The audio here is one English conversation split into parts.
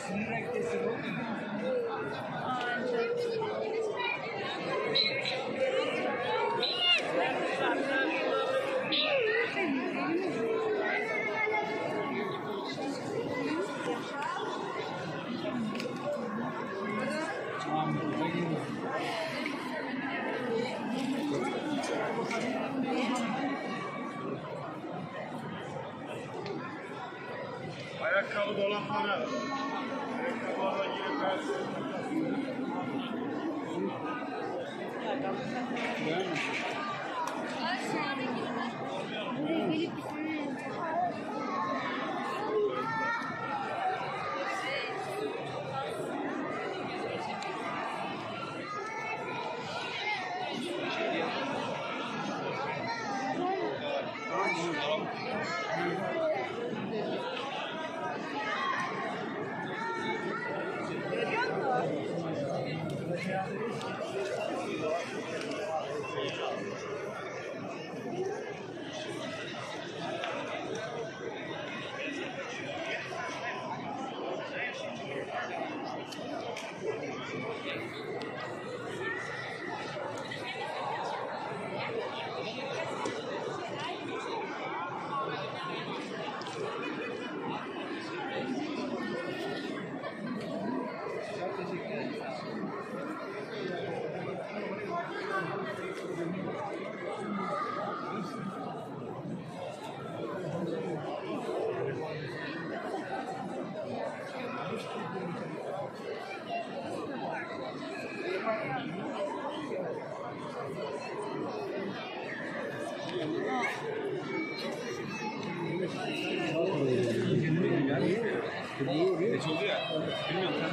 ಶ್ರೀರಕ್ತ Ayakkabı dolaplara. Ayakkabılarla girip ben... Beğenmiş. Thank you.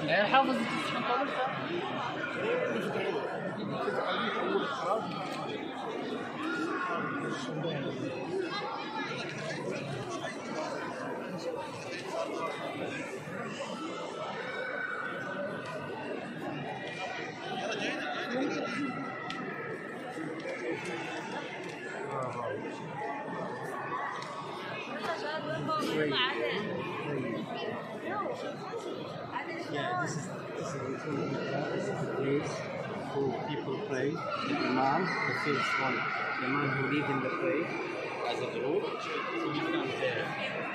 哎，他不是抢 لله، الحافظ 到了 olursa Yeah, this is this is a this is a place for people pray. The Imam, the first one, the man who lead in the prayer as a group. So we come there. Okay?